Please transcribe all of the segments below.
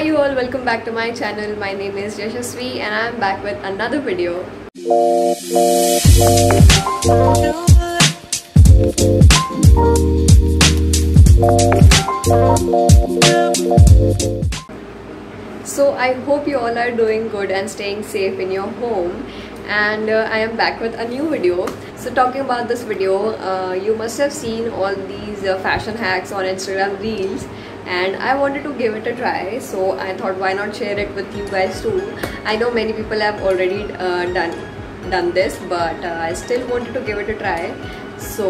Hi you all, welcome back to my channel. My name is Yashasvi and I am back with another video. So I hope you all are doing good and staying safe in your home and uh, I am back with a new video. So talking about this video, uh, you must have seen all these uh, fashion hacks on Instagram Reels and I wanted to give it a try so I thought why not share it with you guys too. I know many people have already uh, done done this but uh, I still wanted to give it a try. So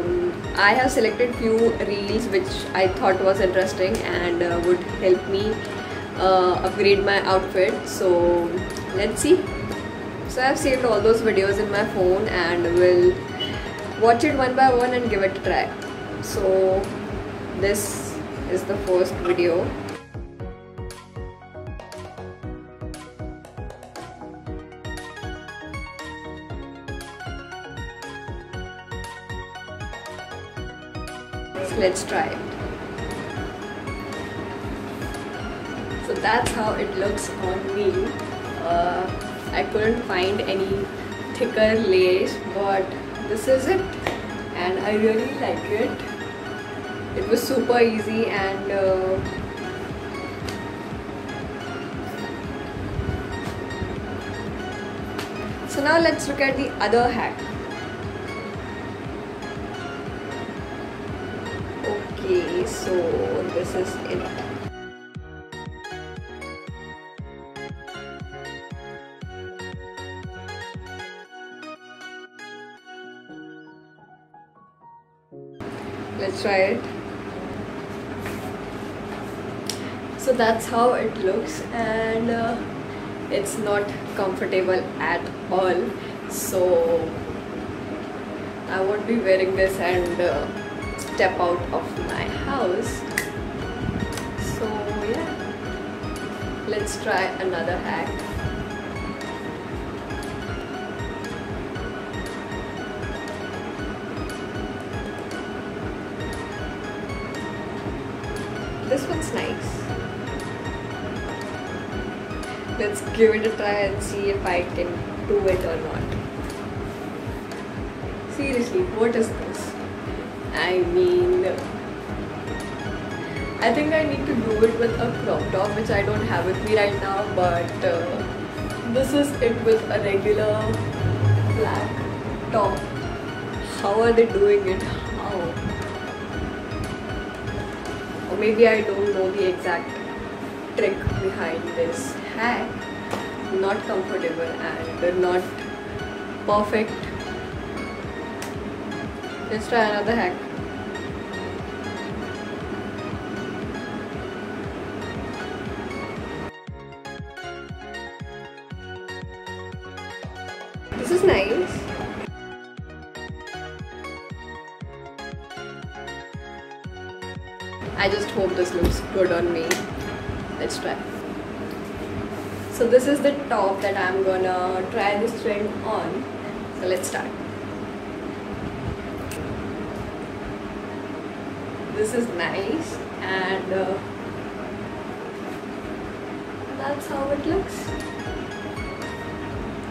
um, I have selected few reels which I thought was interesting and uh, would help me uh, upgrade my outfit so let's see so I've saved all those videos in my phone and will watch it one by one and give it a try so this is the first video. So let's try it. So that's how it looks on me. Uh, I couldn't find any thicker lace but this is it. And I really like it it was super easy and uh, so now let's look at the other hack. Okay so this is it. Let's try it so that's how it looks and uh, it's not comfortable at all. So I won't be wearing this and uh, step out of my house. So yeah. Let's try another hack. This one's nice let's give it a try and see if I can do it or not. Seriously what is this? I mean I think I need to do it with a crop top which I don't have with me right now but uh, this is it with a regular black top. How are they doing it? How? Or maybe I don't know the exact trick behind this not comfortable and they're not perfect let's try another hack this is nice I just hope this looks good on me. Let's try. So this is the top that I'm gonna try this trend on. So let's start. This is nice and uh, that's how it looks.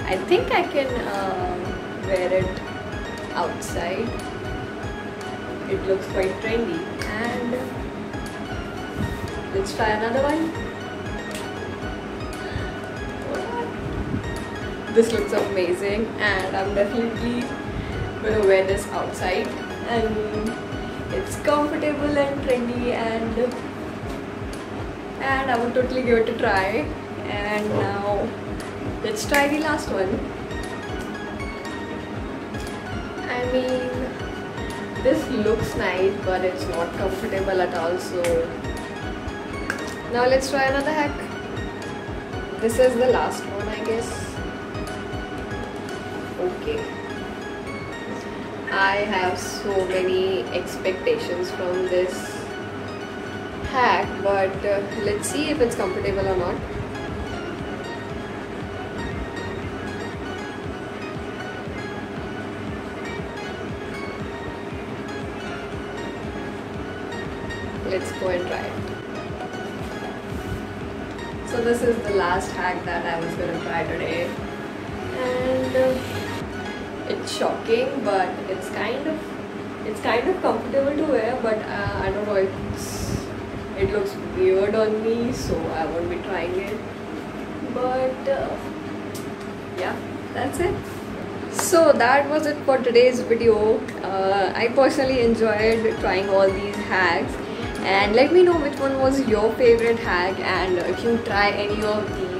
I think I can uh, wear it outside. It looks quite trendy and let's try another one this looks amazing and I'm definitely gonna wear this outside. And it's comfortable and trendy and and I would totally give it a try. And now let's try the last one. I mean this looks nice but it's not comfortable at all so now let's try another hack. This is the last one I guess I have so many expectations from this hack but uh, let's see if it's comfortable or not. Let's go and try it. So this is the last hack that I was gonna try today. And uh, it's shocking but it's kind of it's kind of comfortable to wear but uh, I don't know it's it looks weird on me so I won't be trying it. But uh, yeah that's it. So that was it for today's video. Uh, I personally enjoyed trying all these hacks. And let me know which one was your favorite hack and if you try any of these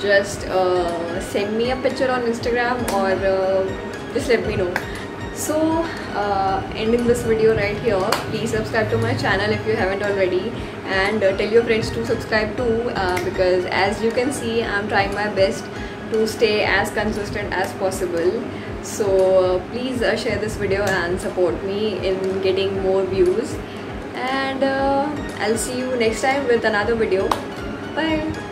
just uh, send me a picture on Instagram or uh, just let me know. So uh, ending this video right here. Please subscribe to my channel if you haven't already. And uh, tell your friends to subscribe too uh, because as you can see I'm trying my best to stay as consistent as possible. So uh, please uh, share this video and support me in getting more views. And uh, I'll see you next time with another video. Bye.